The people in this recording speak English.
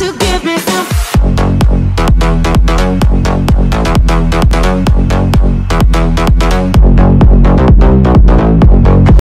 to give